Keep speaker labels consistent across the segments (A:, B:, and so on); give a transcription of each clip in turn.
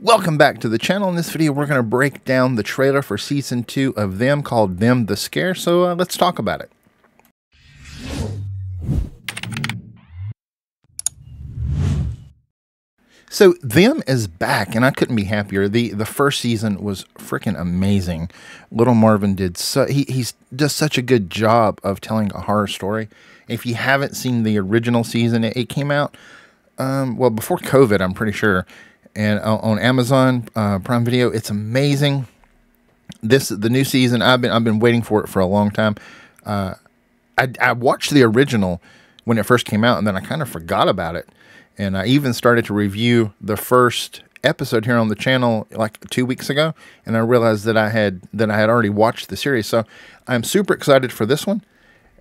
A: Welcome back to the channel. In this video, we're going to break down the trailer for season two of Them called Them the Scare. So uh, let's talk about it. So Them is back, and I couldn't be happier. the The first season was freaking amazing. Little Marvin did so he he's does such a good job of telling a horror story. If you haven't seen the original season, it, it came out um, well before COVID, I'm pretty sure, and uh, on Amazon uh, Prime Video. It's amazing. This the new season. I've been I've been waiting for it for a long time. Uh, I, I watched the original when it first came out, and then I kind of forgot about it and I even started to review the first episode here on the channel like two weeks ago, and I realized that I had that I had already watched the series. So I'm super excited for this one.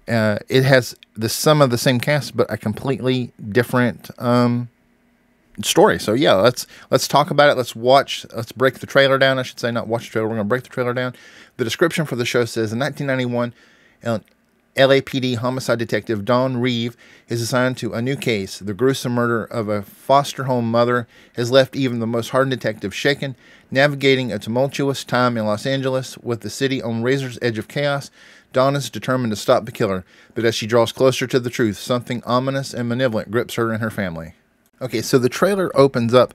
A: Uh, it has the some of the same cast, but a completely different um, story. So yeah, let's let's talk about it. Let's watch. Let's break the trailer down. I should say not watch the trailer. We're gonna break the trailer down. The description for the show says in 1991. LAPD homicide detective Dawn Reeve is assigned to a new case. The gruesome murder of a foster home mother has left even the most hardened detective shaken. Navigating a tumultuous time in Los Angeles with the city on razor's edge of chaos, Dawn is determined to stop the killer. But as she draws closer to the truth, something ominous and malevolent grips her and her family. Okay, so the trailer opens up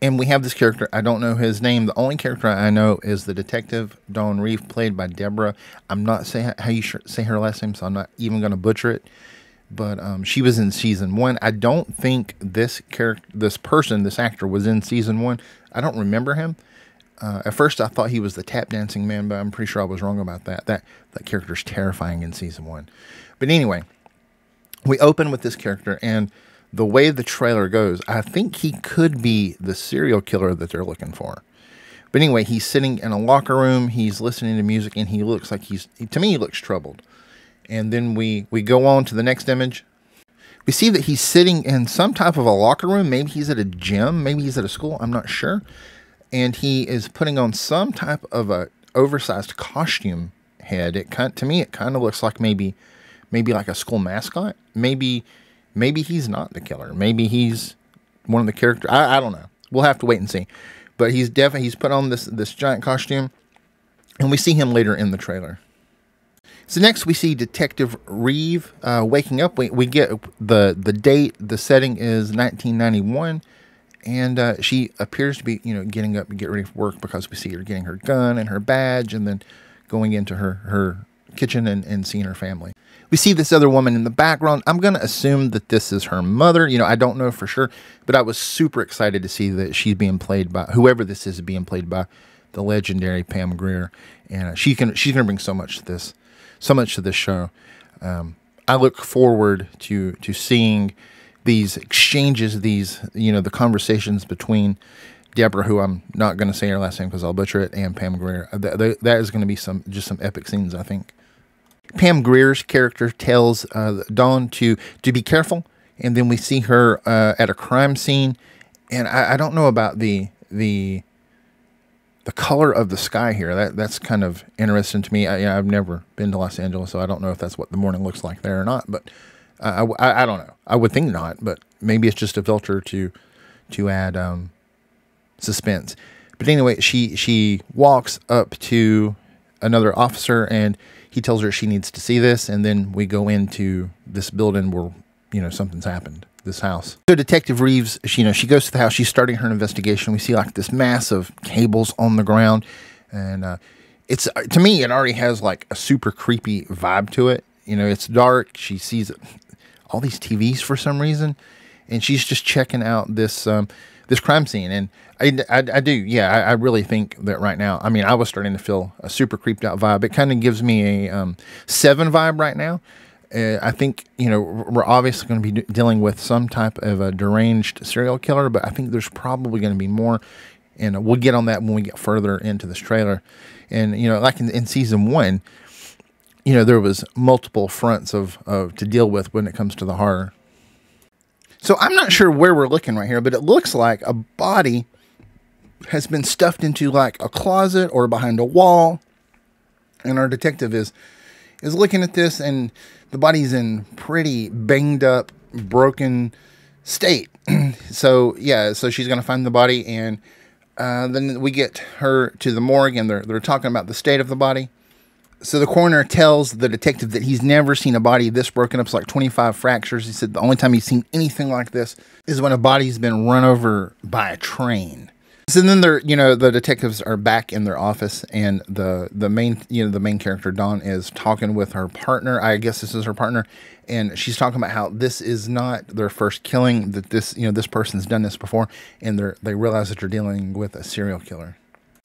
A: and we have this character. I don't know his name. The only character I know is the detective Dawn Reeve, played by Deborah. I'm not saying how you say her last name, so I'm not even going to butcher it. But um, she was in season one. I don't think this character, this person, this actor was in season one. I don't remember him. Uh, at first, I thought he was the tap dancing man, but I'm pretty sure I was wrong about that. That that character's terrifying in season one. But anyway, we open with this character and the way the trailer goes, I think he could be the serial killer that they're looking for. But anyway, he's sitting in a locker room, he's listening to music, and he looks like he's, to me, he looks troubled. And then we, we go on to the next image. We see that he's sitting in some type of a locker room. Maybe he's at a gym, maybe he's at a school, I'm not sure. And he is putting on some type of a oversized costume head. It kind, to me, it kind of looks like maybe, maybe like a school mascot. Maybe maybe he's not the killer. Maybe he's one of the characters. I, I don't know. We'll have to wait and see. But he's definitely he's put on this this giant costume, and we see him later in the trailer. So next we see Detective Reeve uh, waking up. We, we get the the date. The setting is 1991, and uh, she appears to be you know getting up to get ready for work because we see her getting her gun and her badge, and then going into her her kitchen and, and seeing her family. We see this other woman in the background. I'm going to assume that this is her mother. You know, I don't know for sure, but I was super excited to see that she's being played by whoever this is being played by the legendary Pam Grier, and uh, she can she's going to bring so much to this, so much to this show. Um, I look forward to to seeing these exchanges, these you know the conversations between Deborah, who I'm not going to say her last name because I'll butcher it, and Pam Grier. That is going to be some just some epic scenes, I think. Pam Grier's character tells uh, Dawn to to be careful, and then we see her uh, at a crime scene, and I, I, don't know about the the the color of the sky here. That that's kind of interesting to me. I, have never been to Los Angeles, so I don't know if that's what the morning looks like there or not. But uh, I, I, don't know. I would think not, but maybe it's just a filter to to add um, suspense. But anyway, she she walks up to another officer and he tells her she needs to see this, and then we go into this building where you know something's happened. This house. So Detective Reeves, she, you know, she goes to the house. She's starting her investigation. We see like this mass of cables on the ground, and uh, it's uh, to me it already has like a super creepy vibe to it. You know, it's dark. She sees all these TVs for some reason, and she's just checking out this um, this crime scene. And I, I, I do, yeah, I, I, really think that right now, I mean, I was starting to feel a super creeped out vibe. It kind of gives me a um, seven vibe right now. Uh, I think, you know, we're obviously going to be dealing with some type of a deranged serial killer, but I think there's probably going to be more. And we'll get on that when we get further into this trailer. And, you know, like in, in season one, you know, there was multiple fronts of, of to deal with when it comes to the horror. So I'm not sure where we're looking right here, but it looks like a body has been stuffed into like a closet or behind a wall. And our detective is is looking at this and the body's in pretty banged up, broken state. so yeah, so she's gonna find the body and Uh, then we get her to the morgue and they're, they're talking about the state of the body. So the coroner tells the detective that he's never seen a body this broken up. It's like 25 fractures. He said the only time he's seen anything like this is when a body's been run over by a train. So then they're, you know, the detectives are back in their office, and the the main, you know, the main character Dawn is talking with her partner. I guess this is her partner, and she's talking about how this is not their first killing. That this, you know, this person's done this before, and they they realize that they're dealing with a serial killer.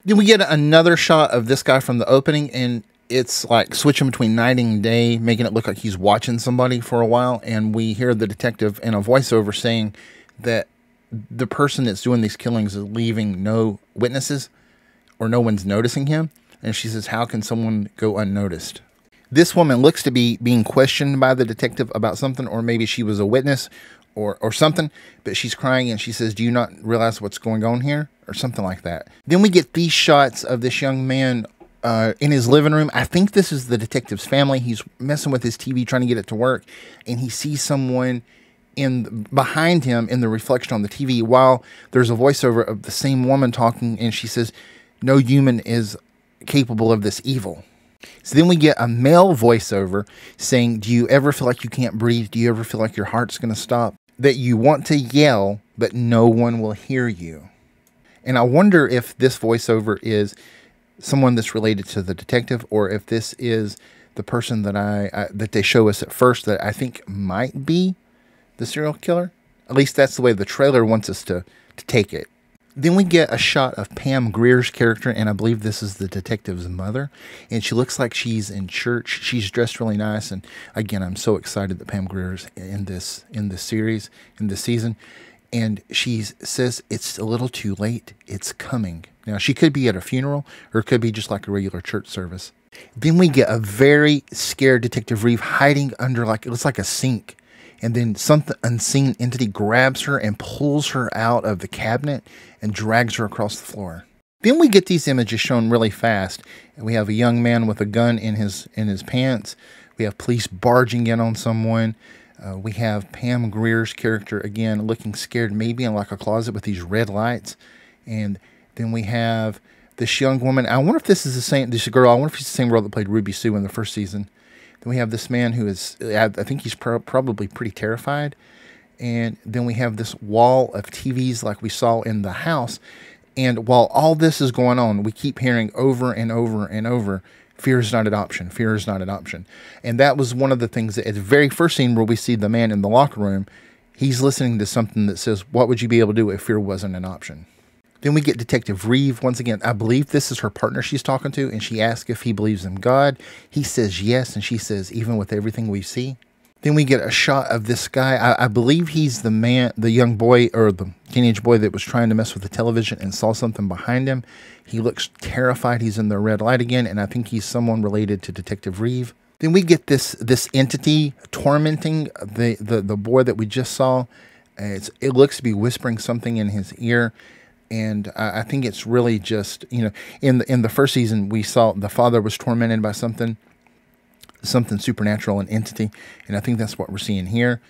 A: Then we get another shot of this guy from the opening, and it's like switching between night and day, making it look like he's watching somebody for a while. And we hear the detective in a voiceover saying that the person that's doing these killings is leaving no witnesses or no one's noticing him. And she says, How can someone go unnoticed? This woman looks to be being questioned by the detective about something, or maybe she was a witness or, or something, but she's crying and she says, Do you not realize what's going on here? Or something like that. Then we get these shots of this young man uh, in his living room. I think this is the detective's family. He's messing with his TV, trying to get it to work, and he sees someone in behind him in the reflection on the TV while there's a voiceover of the same woman talking and she says no human is capable of this evil. So then we get a male voiceover saying, Do you ever feel like you can't breathe? Do you ever feel like your heart's going to stop? That you want to yell, but no one will hear you. And I wonder if this voiceover is someone that's related to the detective or if this is the person that I, I that they show us at first that I think might be the serial killer. At least that's the way the trailer wants us to, to take it. Then we get a shot of Pam Grier's character, and I believe this is the detective's mother. And she looks like she's in church. She's dressed really nice, and again, I'm so excited that Pam Grier's in this in this series in this season. And she says it's a little too late. It's coming. Now she could be at a funeral, or it could be just like a regular church service. Then we get a very scared Detective Reeve hiding under like it looks like a sink and then some unseen entity grabs her and pulls her out of the cabinet and drags her across the floor. Then we get these images shown really fast. We have a young man with a gun in his in his pants. We have police barging in on someone. Uh, we have Pam Grier's character again looking scared, maybe in like a closet with these red lights. And then we have this young woman. I wonder if this is the same. This girl. I wonder if she's the same girl that played Ruby Sue in the first season. Then we have this man who is, I think he's pro- probably pretty terrified. And then we have this wall of TVs like we saw in the house. And while all this is going on, we keep hearing over and over and over fear is not an option. Fear is not an option. And that was one of the things that at the very first scene where we see the man in the locker room, he's listening to something that says, What would you be able to do if fear wasn't an option? Then we get Detective Reeve. Once again, I believe this is her partner she's talking to, and she asks if he believes in God. He says yes, and she says, even with everything we see. Then we get a shot of this guy. I, I, believe he's the man, the young boy or the teenage boy that was trying to mess with the television and saw something behind him. He looks terrified. He's in the red light again, and I think he's someone related to Detective Reeve. Then we get this this entity tormenting the the, the boy that we just saw. It's, it looks to be whispering something in his ear and I, I think it's really just you know in the in the first season we saw the father was tormented by something something supernatural an entity and I think that's what we're seeing here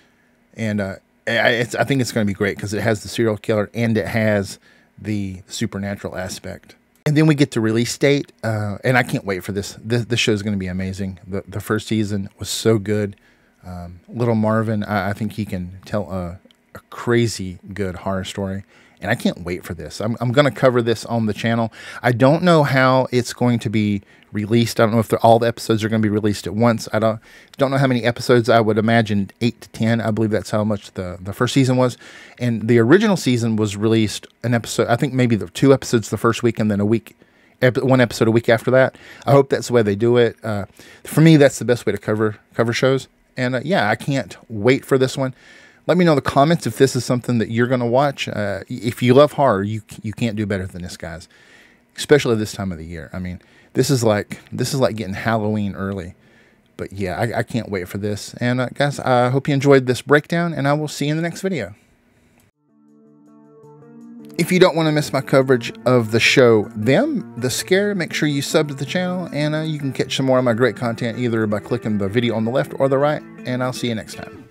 A: and uh, I, I think it's going to be great because it has the serial killer and it has the supernatural aspect. And then we get to release date, uh, and I can't wait for this. This, this show is going to be amazing. The the first season was so good. Um, Little Marvin, I, I, think he can tell a, a crazy good horror story and I can't wait for this. I'm, I'm going to cover this on the channel. I don't know how it's going to be released. I don't know if all the episodes are going to be released at once. I don't don't know how many episodes. I would imagine eight to ten. I believe that's how much the the first season was, and the original season was released an episode. I think maybe the two episodes the first week, and then a week. One episode a week after that. I hope that's the way they do it. Uh, for me, that's the best way to cover cover shows. And uh, yeah, I can't wait for this one let me know in the comments if this is something that you're going to watch. Uh, if you love horror, you you can't do better than this, guys. Especially this time of the year. I mean, this is like this is like getting Halloween early. But yeah, I, I can't wait for this. And uh, guys, I hope you enjoyed this breakdown, and I will see you in the next video. If you don't want to miss my coverage of the show, Them, The Scare, make sure you sub to the channel, and uh, you can catch some more of my great content either by clicking the video on the left or the right. And I'll see you next time.